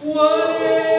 我的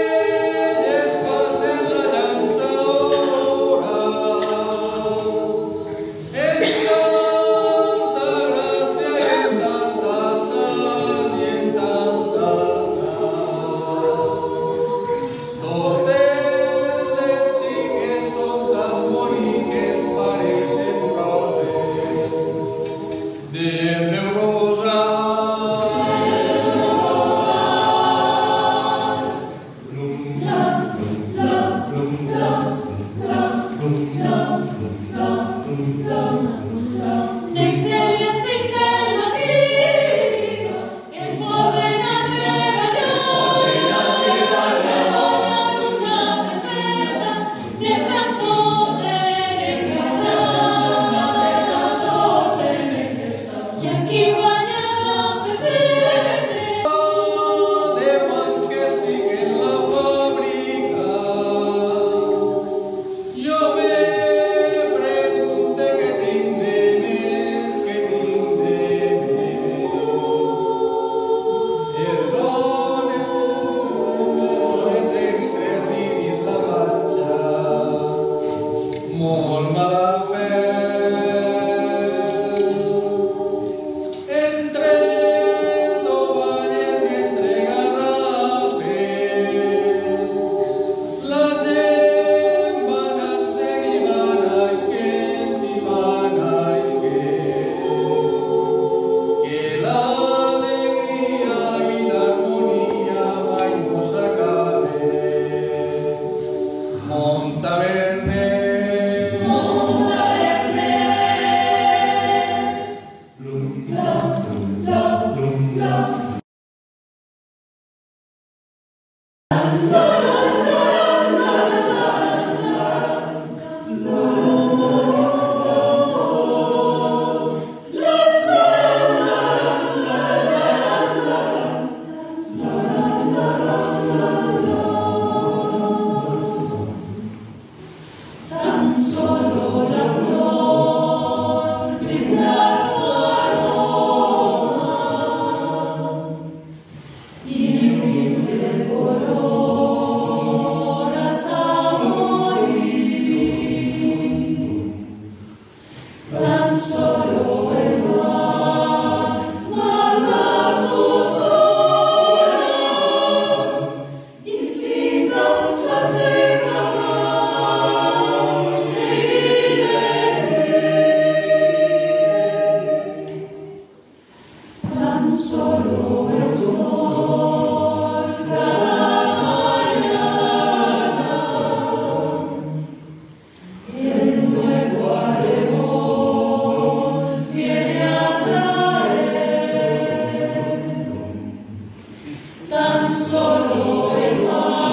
tan solo el mar.